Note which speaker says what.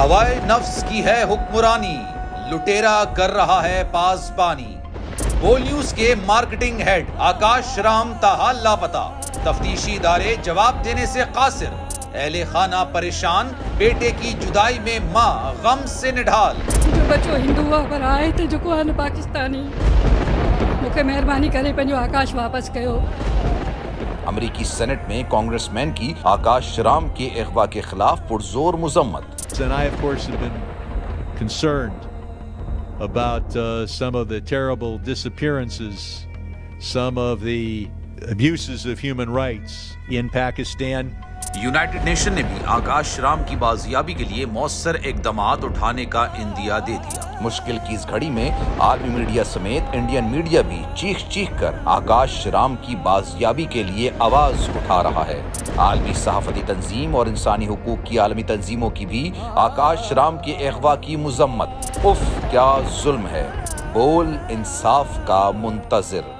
Speaker 1: हवाए नफ्स की है हुक्मरानी, लुटेरा कर रहा है पासबानी बोल न्यूज़ के मार्केटिंग हेड आकाश राम ताहा लापता। तफ्तीशी इदारे जवाब देने से कासिर। अहले खाना परेशान, बेटे की जुदाई में माँ गम से निढाल।
Speaker 2: जो बच्चो हिंदू पर त जेको आहे पाकिस्तानी। मूंखे महिरबानी करे पंहिंजो आकाश वापसि कयो
Speaker 1: अमरीकी सेनेट में कांग्रेसमैन की आकाश राम के अगवा के खिलाफ पुरजोर मुजम्मत
Speaker 3: about uh, some of the terrible disappearances, some of the abuses of human rights in Pakistan.
Speaker 1: United Nation ने भी आकाश राम की बाजियाबी के लिए मौसर इकदाम उठाने का इंदिया दे दिया। मुश्किल की इस घड़ी में आर्मी मीडिया समेत इंडियन मीडिया भी चीख चीख कर आकाश राम की बाजियाबी के लिए आवाज़ उठा रहा है। आलमी सहाफती तंजीम और इंसानी हकूक की आलमी तंजीमों की भी आकाश राम के अगवा की मजम्मत। उफ, क्या जुल्म है। बोल इंसाफ का मुंतजर।